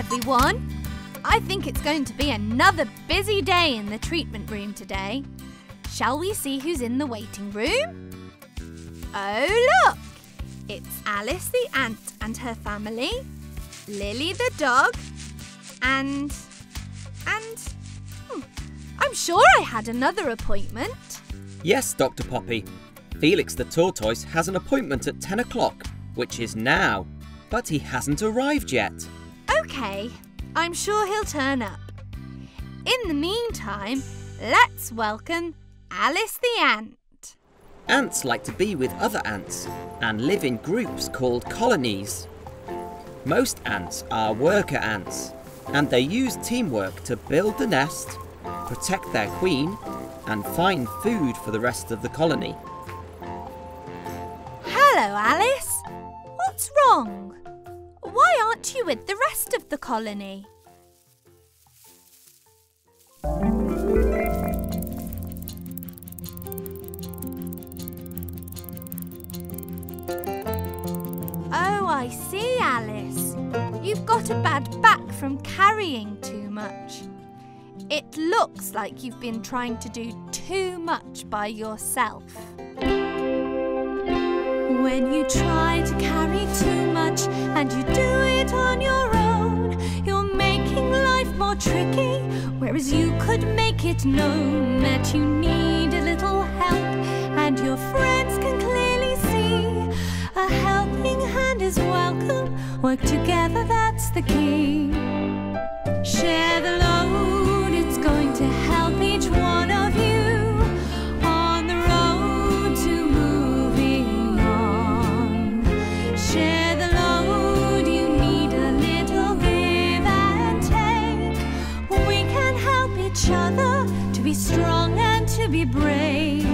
everyone. I think it's going to be another busy day in the treatment room today. Shall we see who's in the waiting room? Oh, look! It's Alice the ant and her family, Lily the dog, and. and. hmm, I'm sure I had another appointment. Yes, Dr. Poppy. Felix the tortoise has an appointment at 10 o'clock, which is now, but he hasn't arrived yet. Okay, I'm sure he'll turn up. In the meantime, let's welcome Alice the ant. Ants like to be with other ants and live in groups called colonies. Most ants are worker ants, and they use teamwork to build the nest, protect their queen, and find food for the rest of the colony. With the rest of the colony? Oh, I see, Alice. You've got a bad back from carrying too much. It looks like you've been trying to do too much by yourself. When you try to carry too much and you do it on your own, you're making life more tricky. Whereas you could make it known that you need a little help, and your friends can clearly see a helping hand is welcome. Work together, that's the key. Be strong and to be brave.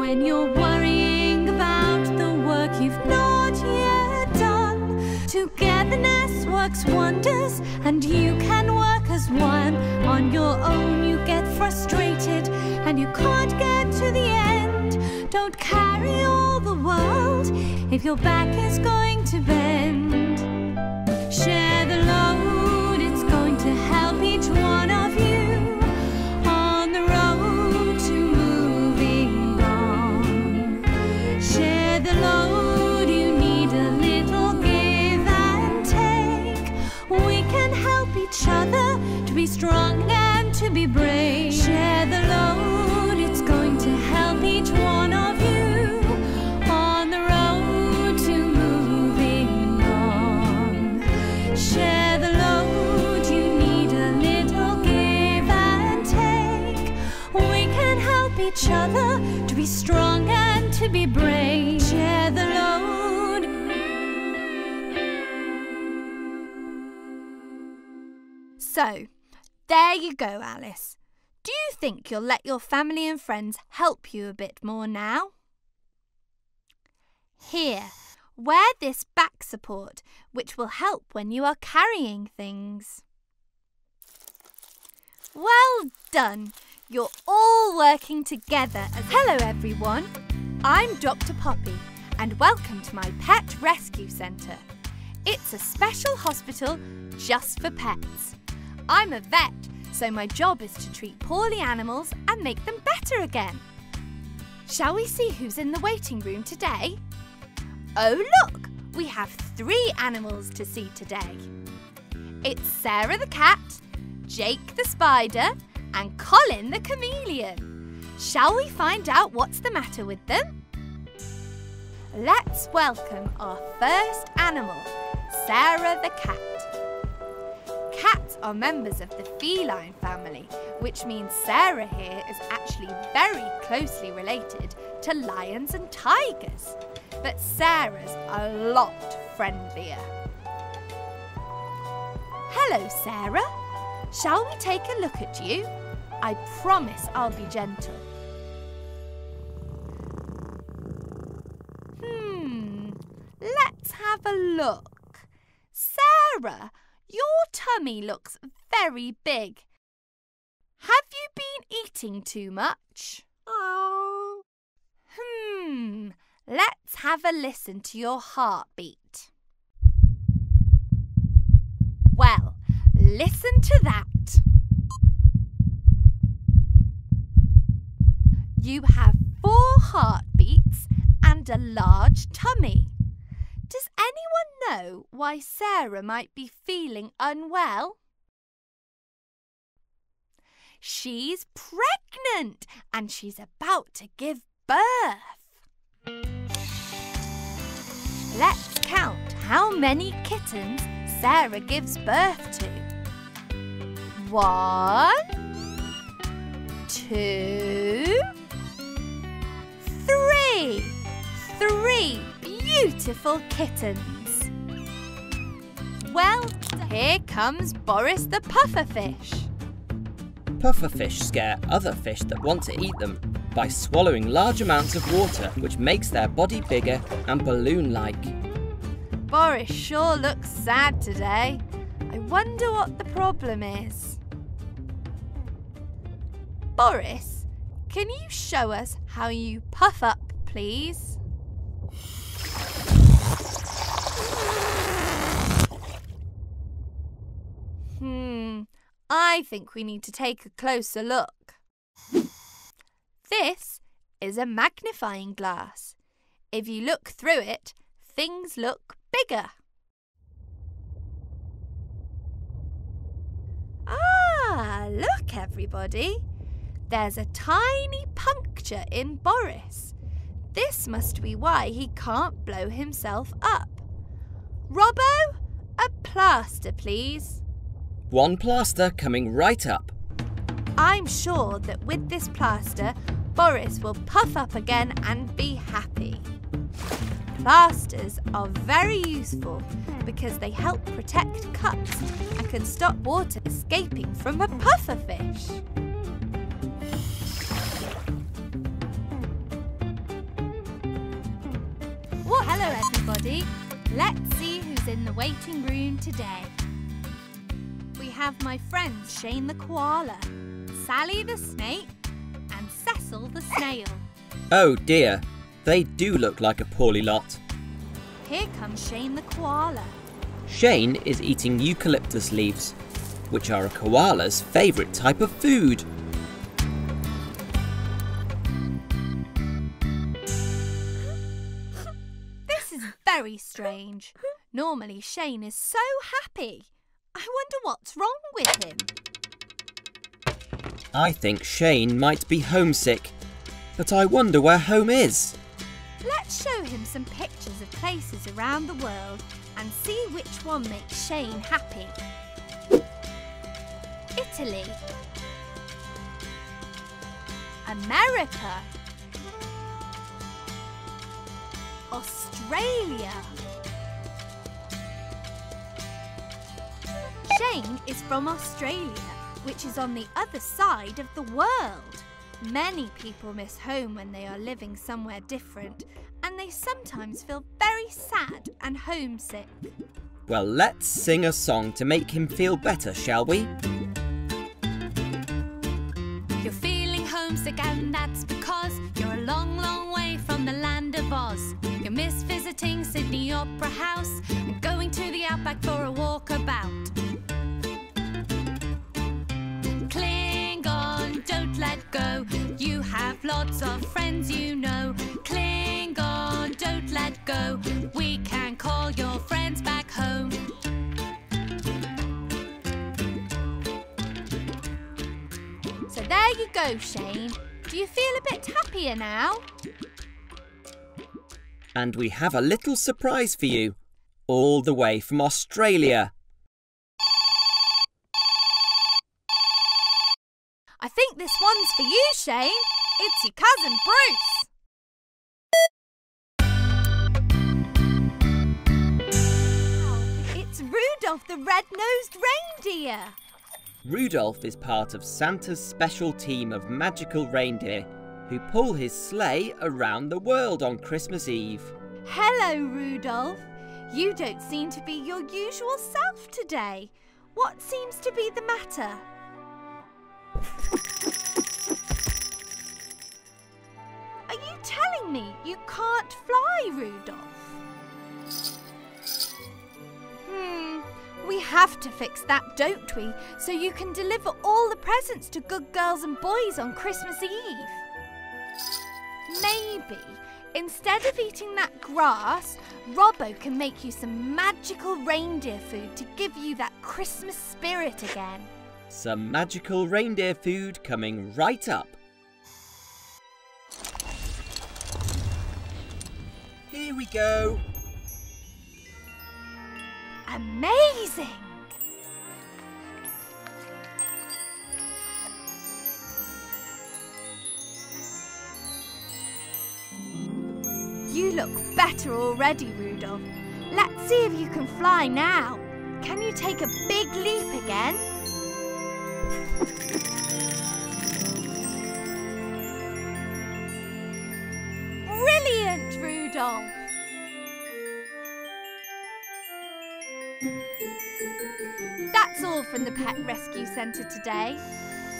When you're worrying about the work you've not yet done, togetherness works wonders, and you can work as one. On your own, you get frustrated and you can't get to the end. Don't carry all the world if your back is going to bend. Be strong and to be brave. Share the load, it's going to help each one of you on the road to moving on. Share the load, you need a little give and take. We can help each other to be strong and to be brave. Share the load. So, there you go, Alice. Do you think you'll let your family and friends help you a bit more now? Here, wear this back support, which will help when you are carrying things. Well done! You're all working together. Hello, everyone! I'm Dr. Poppy, and welcome to my Pet Rescue Centre. It's a special hospital just for pets. I'm a vet, so my job is to treat poorly animals and make them better again. Shall we see who's in the waiting room today? Oh, look! We have three animals to see today. It's Sarah the cat, Jake the spider, and Colin the chameleon. Shall we find out what's the matter with them? Let's welcome our first animal, Sarah the cat. Cats are members of the feline family, which means Sarah here is actually very closely related to lions and tigers. But Sarah's a lot friendlier. Hello, Sarah. Shall we take a look at you? I promise I'll be gentle. Hmm, let's have a look. Sarah, your tummy looks very big. Have you been eating too much? Oh. Hmm, let's have a listen to your heartbeat. Well, listen to that. You have four heartbeats and a large tummy. Does anyone know why Sarah might be feeling unwell? She's pregnant and she's about to give birth. Let's count how many kittens Sarah gives birth to. One, two, three. Three beautiful kittens. Well, here comes Boris the pufferfish. Pufferfish scare other fish that want to eat them by swallowing large amounts of water, which makes their body bigger and balloon like. Boris sure looks sad today. I wonder what the problem is. Boris, can you show us how you puff up, please? Hmm, I think we need to take a closer look. This is a magnifying glass. If you look through it, things look bigger. Ah, look everybody. There's a tiny puncture in Boris. This must be why he can't blow himself up. Robbo, a plaster please. One plaster coming right up. I'm sure that with this plaster, Boris will puff up again and be happy. Plasters are very useful because they help protect cuts and can stop water escaping from a pufferfish. Well, hello everybody. Let's see who's in the waiting room today. Have my friends Shane the koala, Sally the snake, and Cecil the snail. Oh dear, they do look like a poorly lot. Here comes Shane the koala. Shane is eating eucalyptus leaves, which are a koala's favourite type of food. This is very strange. Normally, Shane is so happy. I wonder what's wrong with him. I think Shane might be homesick, but I wonder where home is. Let's show him some pictures of places around the world and see which one makes Shane happy. Italy. America. Australia. Shane is from Australia, which is on the other side of the world. Many people miss home when they are living somewhere different, and they sometimes feel very sad and homesick. Well, let's sing a song to make him feel better, shall we? You're feeling homesick, and that's because you're a long, long way from the land of Oz. You miss visiting Sydney Opera House and going to the outback for a walkabout. Shane. Do you feel a bit happier now? And we have a little surprise for you, all the way from Australia. I think this one's for you, Shane. It's your cousin Bruce. It's Rudolph the red-nosed reindeer. Rudolph is part of Santa's special team of magical reindeer who pull his sleigh around the world on Christmas Eve. Hello, Rudolph. You don't seem to be your usual self today. What seems to be the matter? Are you telling me you can't fly, Rudolph? Have to fix that, don't we? So you can deliver all the presents to good girls and boys on Christmas Eve. Maybe, instead of eating that grass, Robbo can make you some magical reindeer food to give you that Christmas spirit again. Some magical reindeer food coming right up. Here we go. Amazing! You look better already, Rudolph. Let's see if you can fly now. Can you take a big leap again? Brilliant, Rudolph! That's all from the Pet Rescue Centre today.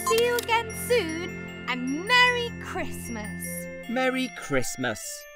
See you again soon and Merry Christmas! Merry Christmas.